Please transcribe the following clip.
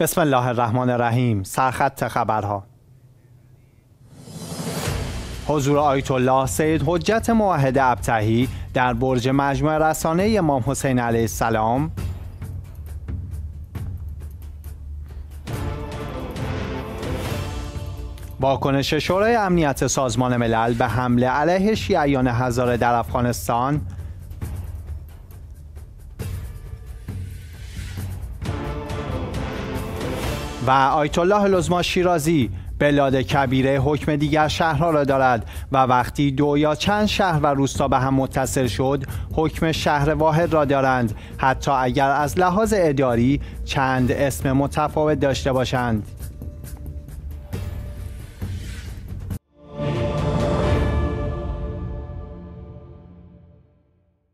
بسم الله الرحمن الرحیم. سرخط خبرها. حضور آیت الله سید حجت موحد ابتهی در برج مجموعه رسانه امام حسین علیه السلام. واکنش شورای امنیت سازمان ملل به حمله علیه شیعیان هزاره در افغانستان. و آیت الله لزما شیرازی بلاد کبیره حکم دیگر شهرها را دارد و وقتی دو یا چند شهر و روستا به هم متصل شد حکم شهر واحد را دارند. حتی اگر از لحاظ اداری چند اسم متفاوت داشته باشند.